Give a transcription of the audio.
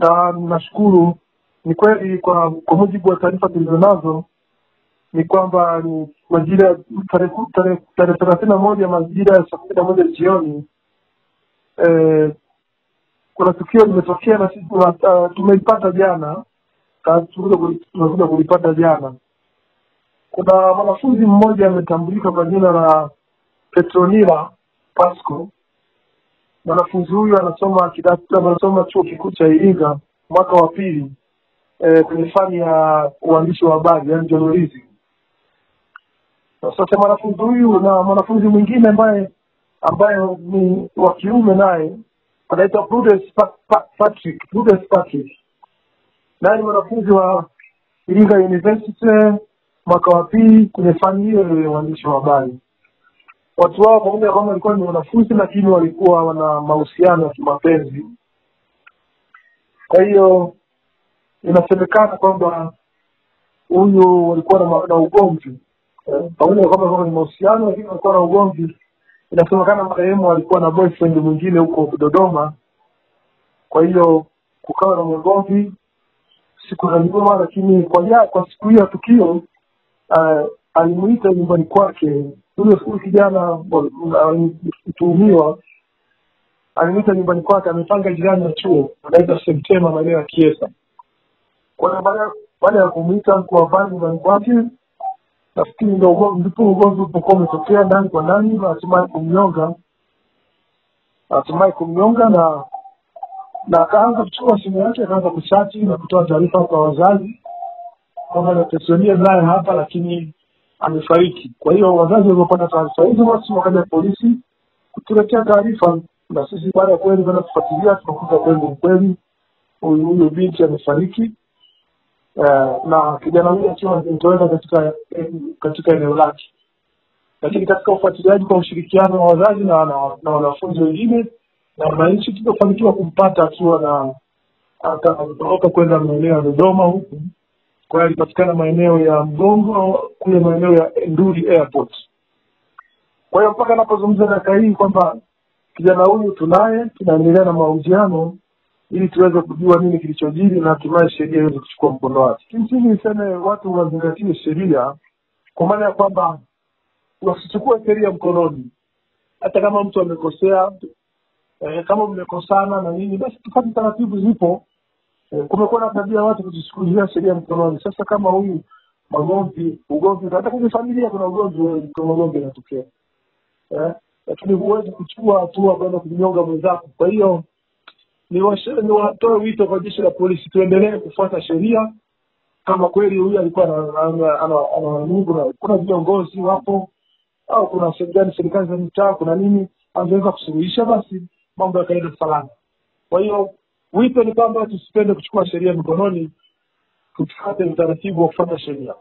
na nashukuru. Ni kweli kwa kwa mujibu wa taarifa tulizonazo ni kwamba ni majira tarehe thelathini na moja majira ya saa kumi na moja jioni eh, kuna tukio limetokea na sisi uh, tumeipata jana tunakuja kulipata jana. Kuna mwanafunzi mmoja ametambulika kwa jina la Petronila Pasco. Mwanafunzi huyu anasoma kidato anasoma chuo kikuu cha Iringa mwaka wa pili eh, kwenye fani ya uandishi wa habari yani journalism. Na Sasa mwanafunzi huyu na mwanafunzi mwingine ambaye ambaye ni wa kiume naye anaitwa Prudence Pa- Pa- Patrick Prudence Patrick naye ni mwanafunzi wa Iringa University mwaka wa pili kwenye fani hiyo ya uandishi wa habari. Watu wao pamoja kwamba walikuwa ni wanafunzi, lakini walikuwa wana mahusiano ya kimapenzi. Kwa hiyo inasemekana kwamba huyu walikuwa na, na ugomvi Eh, pamoja na kwamba walikuwa ni mahusiano, lakini walikuwa na ugomvi. Inasemekana marehemu alikuwa na boyfriend mwingine huko Dodoma, kwa hiyo kukawa na mgomvi siku za nyuma, lakini kwa ya, kwa siku hiyo ya tukio uh, alimuita nyumbani kwake huyo kijana wa- mtuhumiwa alimwita nyumbani kwake, amepanga jirani na chuo anaita Septema maeneo ya Kiesa. Kwa hiyo baada ya kumwita kuwavaa nyumbani kwake, nafikiri ndo ndipo ugomvi ulipokuwa umetokea ndani kwa ndani, na hatimaye kumnyonga, hatimaye kumnyonga na na akaanza kuchukua simu yake akaanza kuchati na kutoa taarifa kwa wazazi kwamba natesonia naye hapa lakini amefariki. Kwa hiyo wazazi waliopata taarifa hizo basi wakaja polisi kutuletea taarifa, na sisi baada ya kweli kwenda kufuatilia tukakuta kweli ukweli huyu binti amefariki Uh, na kijana huyu akiwa ametoweka katika katika eneo lake. Lakini katika ufuatiliaji kwa ushirikiano wa wazazi na na na wanafunzi wengine na wananchi, tuliofanikiwa kumpata akiwa na atatoroka kwenda maeneo ya Dodoma huku kwa hiyo alipatikana maeneo ya Mgongo kule maeneo ya nduri Airport. Kwa hiyo mpaka anapozungumza dakika hii kwamba kijana huyu tunaye, tunaendelea na mahojiano ili tuweze kujua nini kilichojiri na hatimaye sheria iweze kuchukua mkondo wake. Kimsingi niseme watu wazingatie sheria, kwa maana ya kwamba wasichukue sheria mkononi. Hata kama mtu amekosea, eh, kama mmekosana na nini, basi tufate taratibu zipo kumekuwa na tabia watu kujichukulia sheria mkononi. Sasa kama huyu magomvi, ugomvi, hata kwenye familia kuna ugomvi, kuna magomvi yanatokea eh, lakini huwezi kuchukua hatua kwenda kumnyonga mwenzako. Kwa hiyo niwatoe ni wito kwa jeshi la polisi, tuendelee kufuata sheria. Kama kweli huyu alikuwa ana- ana- ana- ana nini, kuna kuna viongozi wapo au kuna serikali serikali za mitaa, kuna nini angeweza kusuluhisha, basi mambo yakaenda salama. Kwa hiyo wito ni kwamba tusipende kuchukua sheria mikononi, tufuate utaratibu wa kufata sheria.